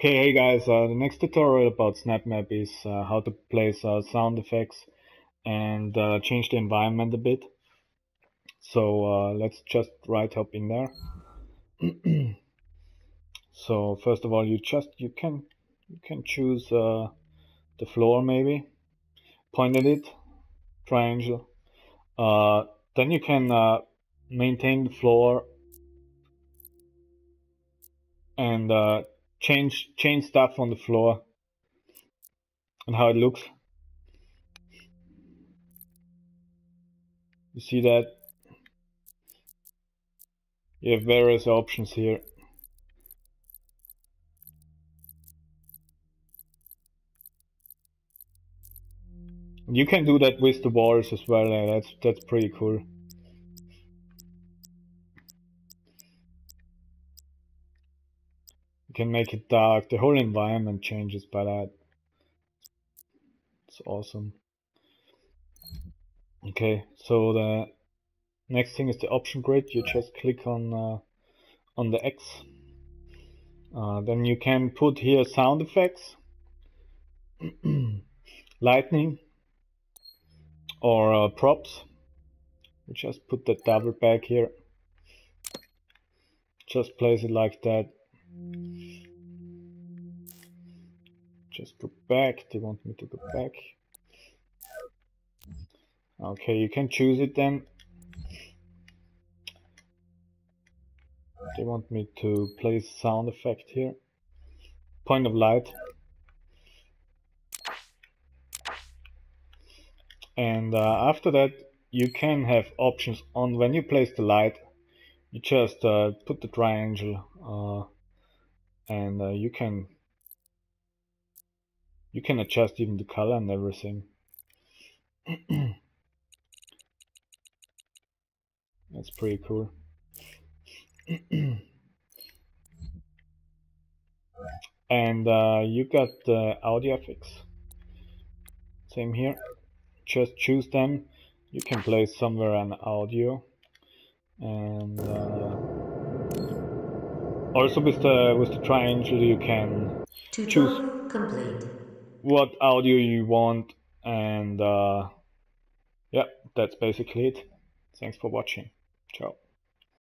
Okay, hey guys, uh, the next tutorial about SnapMap is uh, how to place uh, sound effects and uh, change the environment a bit. So uh, let's just right hop in there. so first of all, you just you can you can choose uh, the floor maybe, point at it, triangle. then you can maintain the floor and change change stuff on the floor and how it looks. You see that? You have various options here. You can do that with the walls as well, that's that's pretty cool. Can make it dark. The whole environment changes by that. It's awesome. Okay, so the next thing is the option grid. You just click on uh, on the X. Uh, then you can put here sound effects, lightning, or uh, props. You just put the double back here. Just place it like that. Just go back. They want me to go back. Okay, you can choose it then. They want me to place sound effect here. Point of light. And uh, after that, you can have options on when you place the light. You just uh, put the triangle uh, and uh, you can you can adjust even the color and everything. That's pretty cool. And uh, you got the audio effects. Same here. Just choose them. You can place somewhere an audio and uh, also with the with the triangle you can choose complete. what audio you want and uh, yeah that's basically it. Thanks for watching. Ciao.